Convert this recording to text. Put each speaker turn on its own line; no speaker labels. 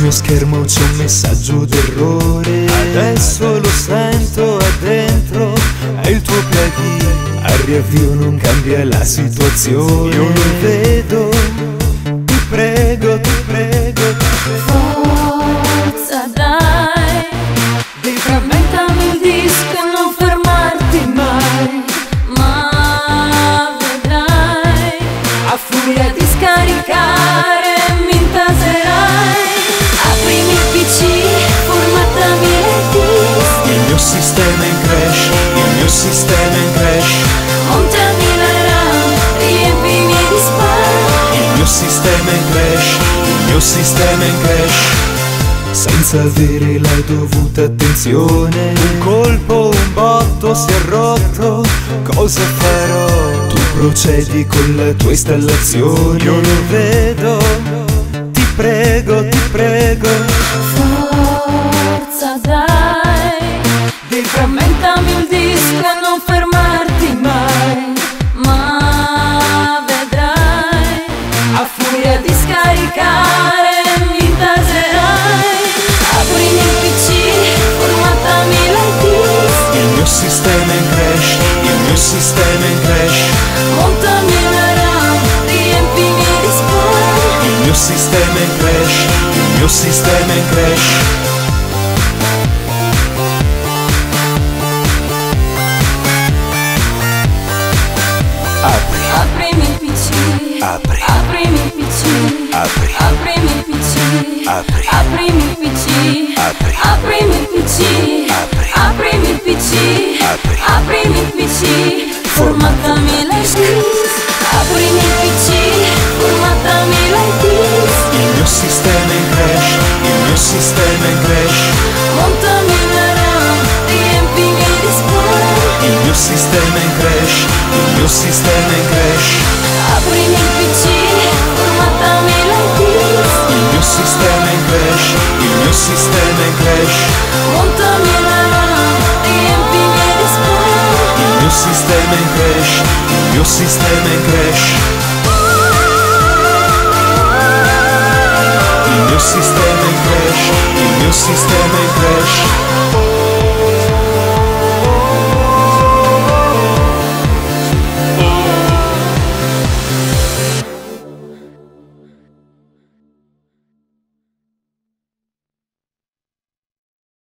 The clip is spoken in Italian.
mio schermo c'è un messaggio d'errore.
Adesso lo sento è dentro, è il tuo plugin
Al riavvio non cambia la situazione.
Io lo vedo,
sistema in crash, il mio sistema in crash
Montami la RAM, riempimi di spam
Il mio sistema in crash, il mio sistema in crash Senza avere la dovuta attenzione.
Un colpo, un botto si è rotto, cosa farò?
Tu procedi con la tua installazione.
Io lo vedo, ti prego, ti prego
sistema in crash, il mio sistema in crash
Montami la RAM, riempimi di spam
Il mio sistema in crash, il mio sistema in crash Apri,
Aprimi il PC,
apri,
aprimi il PC
apri,
Aprimi il PC, Abre,
apri
mi pici abre,
apri
mi pici
apri
apri abre me
apri
apri mi pici forma ta mi l'hai me apri mi
pici forma ta mi l'hai scris il mio sistema in crash il mio sistema in crash monta mi riempimi di
spore il
mio sistema in crash il mio sistema in crash
sisteme crash Contaminará e empine spune
Il mio sistema em crash, il mio sistema em crash Il mio sistema em crash, il mio sistema em crash